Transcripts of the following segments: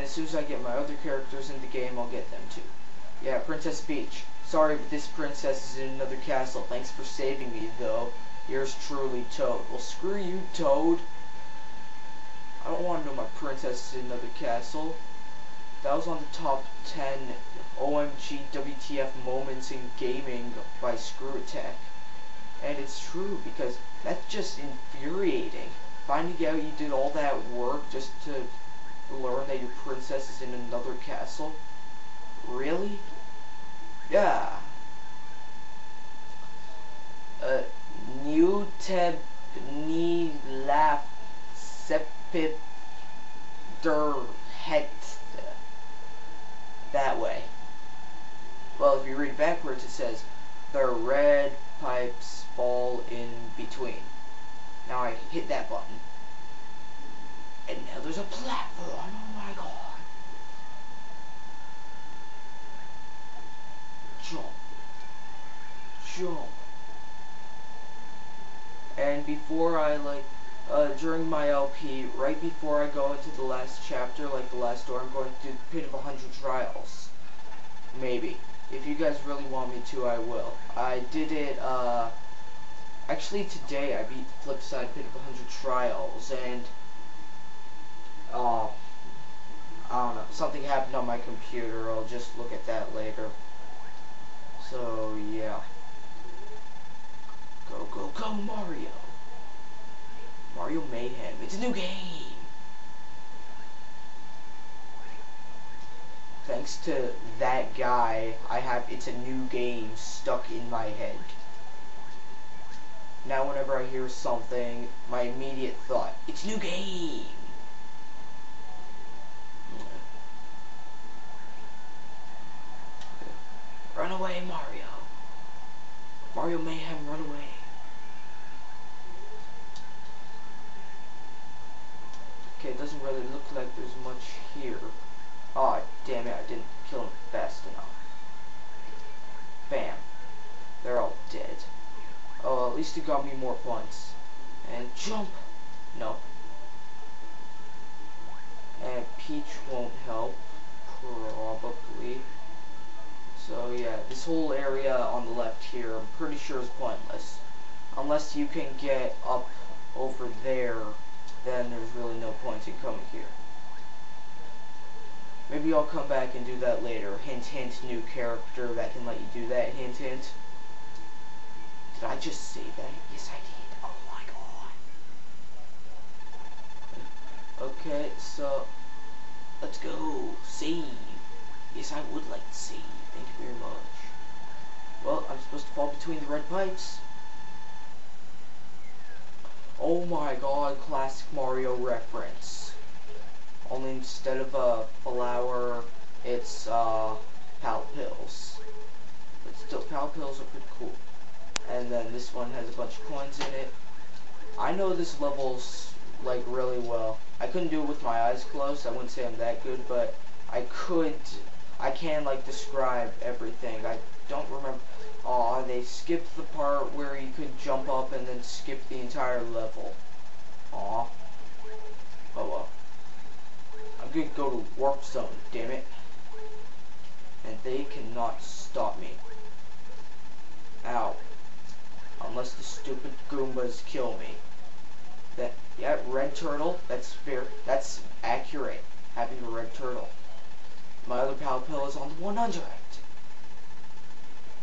And as soon as I get my other characters in the game, I'll get them too. Yeah, Princess Peach. Sorry, but this princess is in another castle. Thanks for saving me, though. Yours truly, Toad. Well, screw you, Toad. I don't want to know my princess is in another castle. That was on the top 10 OMG WTF moments in gaming by ScrewAttack. And it's true because that's just infuriating. Finding out you did all that work just to learn that your princess is in another castle. Really? Yeah. Uh, New Teb Ni Laf Sepip Der Het. That way. Well, if you read backwards, it says, the red pipes fall in between. Now I hit that button. And now there's a platform. Oh my god. Jump. Jump. And before I, like, uh, during my LP, right before I go into the last chapter, like the last door, I'm going to do the Pit of a Hundred Trials. Maybe. If you guys really want me to, I will. I did it, uh, actually today I beat the Flipside Pit of a Hundred Trials, and, uh, I don't know, something happened on my computer, I'll just look at that later. So, yeah. Go, go, go, Mario! Mario Mayhem. It's a new game! Thanks to that guy, I have It's a New Game stuck in my head. Now whenever I hear something, my immediate thought, it's new game! Run away, Mario! Mario Mayhem, run away! Okay, it doesn't really look like there's much here. Oh, damn it, I didn't kill him fast enough. Bam. They're all dead. Oh, at least it got me more points. And jump. No. And Peach won't help. Probably. So yeah, this whole area on the left here, I'm pretty sure is pointless. Unless you can get up over there then there's really no point in coming here. Maybe I'll come back and do that later. Hint, hint, new character that can let you do that. Hint, hint. Did I just say that? Yes, I did. Oh my god. Okay, so let's go. Save. Yes, I would like to save. Thank you very much. Well, I'm supposed to fall between the red pipes. Oh my god, classic Mario reference. Only instead of a flower, it's uh, Pal Pills. But still, Pal Pills are pretty cool. And then this one has a bunch of coins in it. I know this level's like really well. I couldn't do it with my eyes closed. I wouldn't say I'm that good, but I could. I can like describe everything. I don't remember. Aw, they skipped the part where you could jump up and then skip the entire level. Aw. Oh well. I'm gonna go to Warp Zone, damn it. And they cannot stop me. Ow. Unless the stupid Goombas kill me. That, yeah, red turtle, that's fair, that's accurate, having a red turtle. My other Pal Pill is on the 100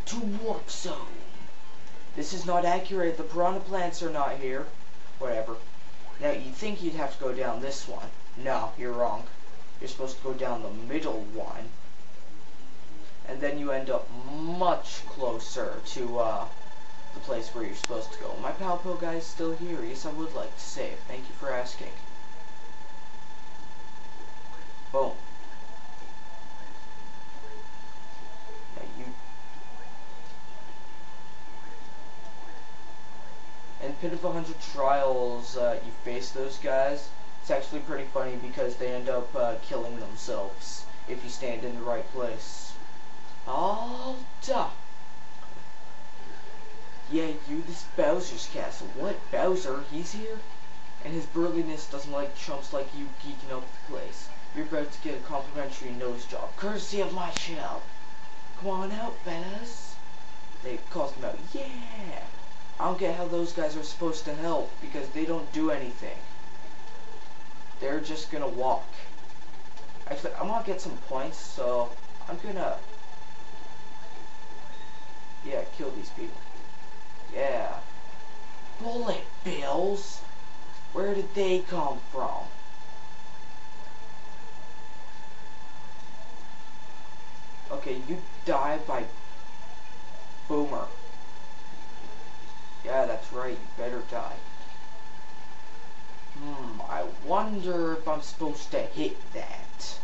to warp zone. This is not accurate. The piranha plants are not here. Whatever. Now, you'd think you'd have to go down this one. No, you're wrong. You're supposed to go down the middle one. And then you end up much closer to, uh, the place where you're supposed to go. My Palpo guy is still here. Yes, I would like to save. Thank you for asking. Boom. Pit of a Hundred Trials, uh, you face those guys, it's actually pretty funny because they end up uh, killing themselves if you stand in the right place. Duh. Yeah, you, this Bowser's castle. What? Bowser? He's here? And his burliness doesn't like chumps like you geeking up the place. You're about to get a complimentary nose job, courtesy of my shell. Come on out, fellas. They called him out. Yeah. I don't get how those guys are supposed to help because they don't do anything. They're just gonna walk. Actually, I'm gonna get some points, so I'm gonna yeah, kill these people. Yeah. Bullet bills? Where did they come from? Okay, you die by Boomer. Yeah, that's right, you better die. Hmm, I wonder if I'm supposed to hit that.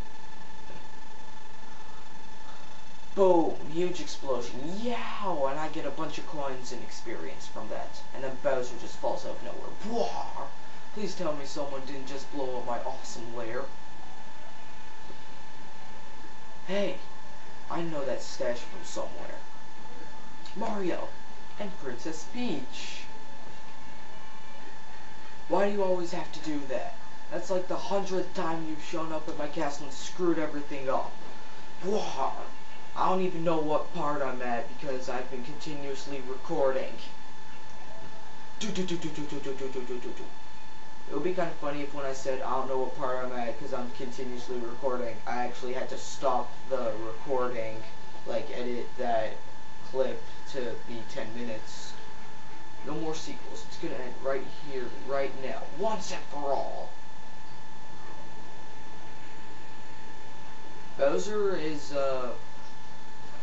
Boom, huge explosion. Yow! And I get a bunch of coins and experience from that. And then Bowser just falls out of nowhere. Bwah! Please tell me someone didn't just blow up my awesome lair. Hey, I know that stash from somewhere. Mario and Princess Peach. Why do you always have to do that? That's like the hundredth time you've shown up at my castle and screwed everything up. Bwah! I don't even know what part I'm at because I've been continuously recording. Do do do do do do do do do do do. It would be kind of funny if when I said I don't know what part I'm at because I'm continuously recording, I actually had to stop the recording, like edit that clip to be 10 minutes. No more sequels. It's gonna end right here, right now, once and for all. Bowser is, uh,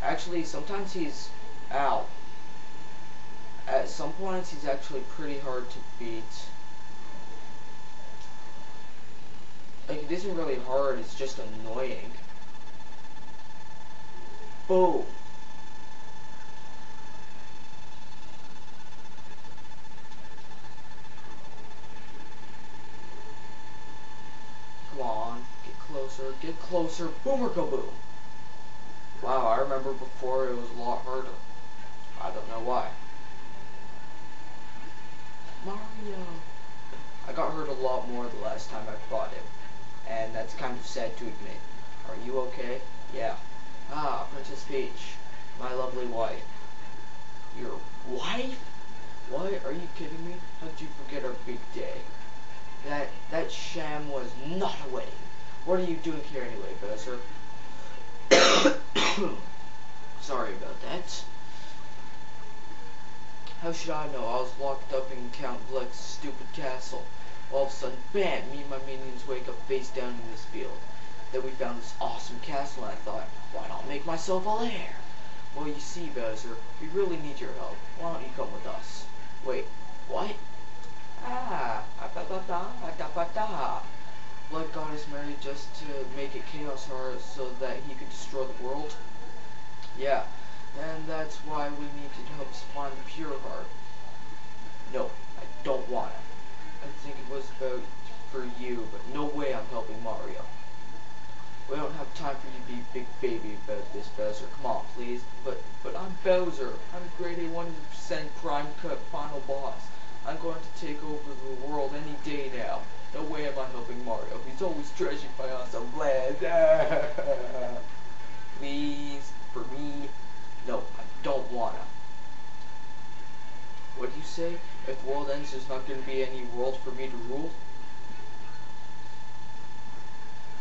actually, sometimes he's out. At some points, he's actually pretty hard to beat. Like, it isn't really hard, it's just annoying. Boom. Come on, get closer, boomer kaboom. Wow, I remember before it was a lot harder. I don't know why. Mario. I got hurt a lot more the last time I fought him. And that's kind of sad to admit. Are you okay? Yeah. Ah, Princess Peach. My lovely wife. Your wife? What? Are you kidding me? How'd you forget our big day? That that sham was not a wedding. What are you doing here anyway, Bowser? Sorry about that. How should I know? I was locked up in Count Bleck's stupid castle. All of a sudden, bam! Me and my minions wake up face down in this field. Then we found this awesome castle, and I thought, why not make myself a lair? Well, you see, Bowser, we really need your help. Why don't you come with us? Wait, what? Ah, da da da da da da. Married just to make it Chaos Heart so that he could destroy the world? Yeah, and that's why we need to help find the pure heart. No, I don't want it. I think it was about for you, but no way I'm helping Mario. We don't have time for you to be big baby about this, Bowser. Come on, please. But but I'm Bowser. I'm grade A 100% prime cut final boss. I'm going to take over the world any day now. No way am I helping Mario. He's always trashing my. I'm glad. Please, for me. No, I don't wanna. What do you say? If the world ends, there's not to be any world for me to rule?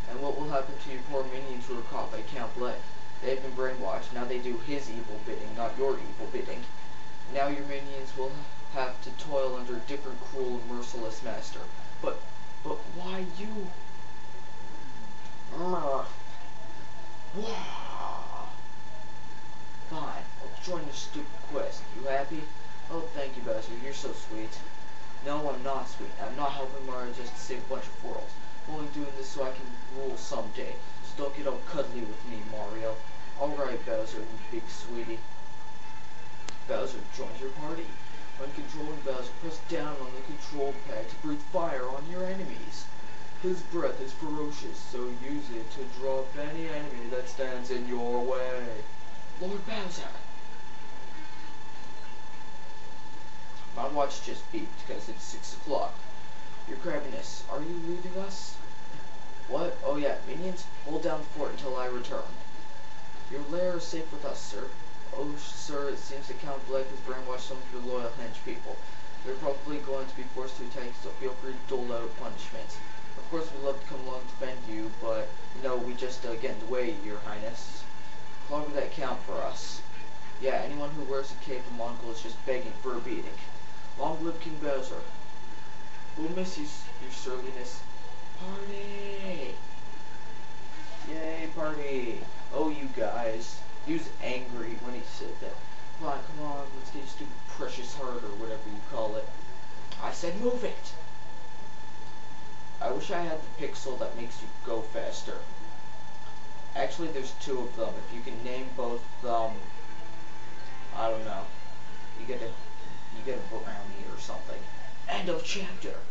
And what will happen to your poor minions who are caught by Count Bleck? They've been brainwashed. Now they do his evil bidding, not your evil bidding. Now your minions will have to toil under a different cruel and merciless master. But, but why you? Fine, I'll join your stupid quest. You happy? Oh, thank you, Bowser. You're so sweet. No, I'm not sweet. I'm not helping Mario just to save a bunch of worlds. I'm only doing this so I can rule someday. So don't get all cuddly with me, Mario. Alright, Bowser, you big sweetie. Bowser joins your party. When controlling Bowser, press down on the control pad to breathe fire on your enemies. His breath is ferocious, so use it to drop any enemy that stands in your way. Lord Bowser. My watch just beeped because it's 6 o'clock. Your crabbiness, are you leaving us? What? Oh yeah, minions, hold down the fort until I return. Your lair is safe with us, sir. Oh, sir, it seems that Count Bleck has brainwashed some of your loyal hench people. They're probably going to be forced to attack, so feel free to dole out punishments. Of course, we'd love to come along to defend you, but, no, we just uh, get in the way, your highness. Clog that count for us. Yeah, anyone who wears a cape in Mongol is just begging for a beating. Long live King Bowser. We'll miss you, your surliness. Party! Yay, party! Oh, you guys. He was angry when he said that. Come on, come on, let's get your stupid precious heart or whatever you call it. I said move it! I wish I had the Pixl that makes you go faster. Actually, there's two of them. If you can name both them, I don't know. You get a, you get a brownie or something. End of chapter.